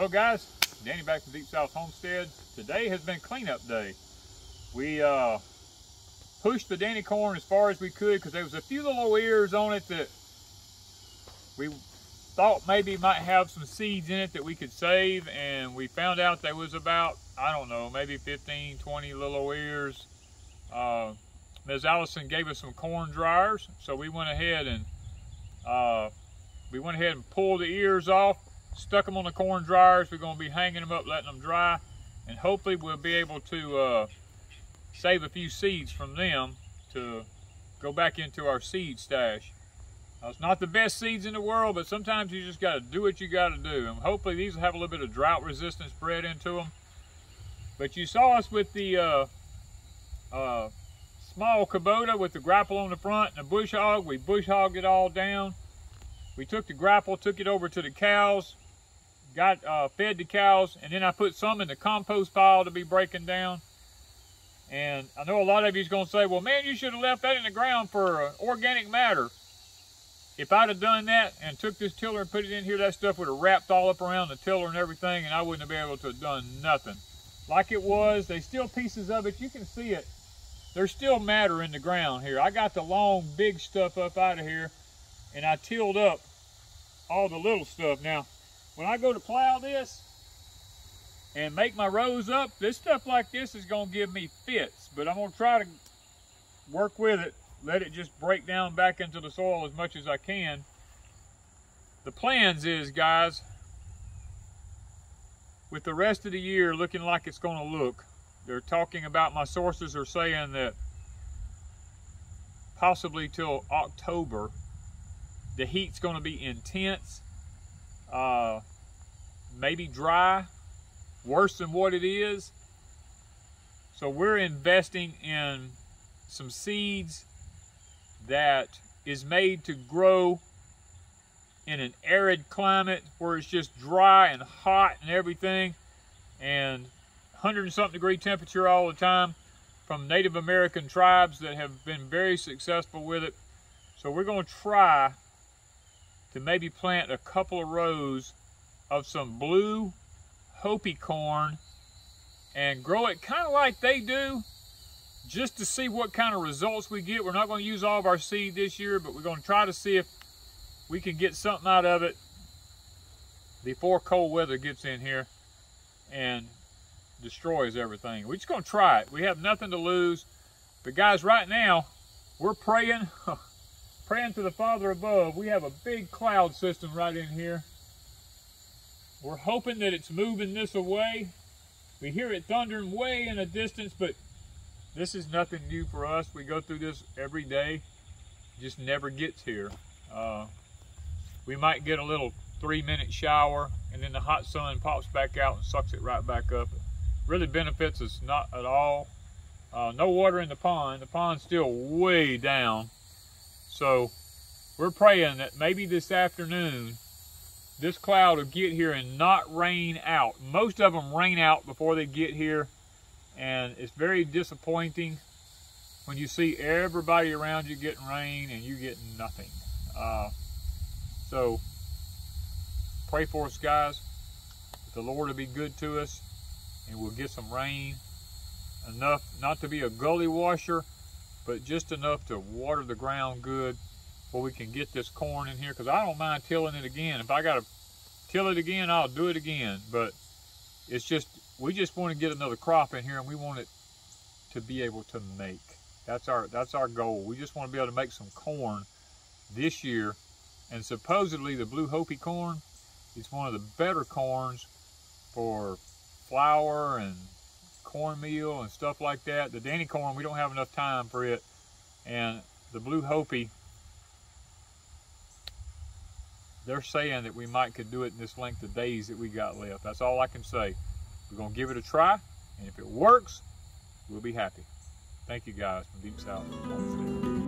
Well guys, Danny back from Deep South Homestead. Today has been cleanup day. We uh, pushed the Danny corn as far as we could because there was a few little ears on it that we thought maybe might have some seeds in it that we could save and we found out there was about, I don't know, maybe 15, 20 little ears. Uh, Ms. Allison gave us some corn dryers, so we went ahead and uh, we went ahead and pulled the ears off, stuck them on the corn dryers. We're going to be hanging them up, letting them dry, and hopefully we'll be able to uh, save a few seeds from them to go back into our seed stash. Now, it's not the best seeds in the world, but sometimes you just got to do what you got to do. And hopefully these will have a little bit of drought resistance bred into them. But you saw us with the uh, uh, small Kubota with the grapple on the front and the bush hog. We bush hogged it all down. We took the grapple, took it over to the cows, got uh, fed the cows, and then I put some in the compost pile to be breaking down. And I know a lot of you's gonna say, well, man, you should have left that in the ground for uh, organic matter. If I'd have done that and took this tiller and put it in here, that stuff would have wrapped all up around the tiller and everything, and I wouldn't have been able to have done nothing. Like it was, there's still pieces of it. You can see it there's still matter in the ground here. I got the long, big stuff up out of here, and I tilled up all the little stuff. Now, when I go to plow this and make my rows up, this stuff like this is gonna give me fits, but I'm gonna try to work with it, let it just break down back into the soil as much as I can. The plans is, guys, with the rest of the year looking like it's gonna look, they're talking about, my sources are saying that possibly till October, the heat's going to be intense, uh, maybe dry, worse than what it is. So we're investing in some seeds that is made to grow in an arid climate where it's just dry and hot and everything. And 100 and something degree temperature all the time from Native American tribes that have been very successful with it. So we're going to try to maybe plant a couple of rows of some blue Hopi corn and grow it kind of like they do just to see what kind of results we get. We're not going to use all of our seed this year, but we're going to try to see if we can get something out of it before cold weather gets in here. And destroys everything. We're just going to try it. We have nothing to lose. But guys, right now, we're praying, praying to the Father above. We have a big cloud system right in here. We're hoping that it's moving this away. We hear it thundering way in the distance, but this is nothing new for us. We go through this every day. It just never gets here. Uh, we might get a little three minute shower and then the hot sun pops back out and sucks it right back up really benefits us not at all. Uh, no water in the pond. The pond's still way down. So we're praying that maybe this afternoon this cloud will get here and not rain out. Most of them rain out before they get here and it's very disappointing when you see everybody around you getting rain and you get nothing. Uh, so pray for us guys. the Lord will be good to us and we'll get some rain enough not to be a gully washer but just enough to water the ground good where we can get this corn in here because I don't mind tilling it again. If I got to till it again I'll do it again. But it's just we just want to get another crop in here and we want it to be able to make. That's our that's our goal. We just want to be able to make some corn this year. And supposedly the blue Hopi corn is one of the better corns for flour and cornmeal and stuff like that. The Danny corn, we don't have enough time for it. And the blue Hopi, they're saying that we might could do it in this length of days that we got left. That's all I can say. We're going to give it a try. And if it works, we'll be happy. Thank you guys from Deep South.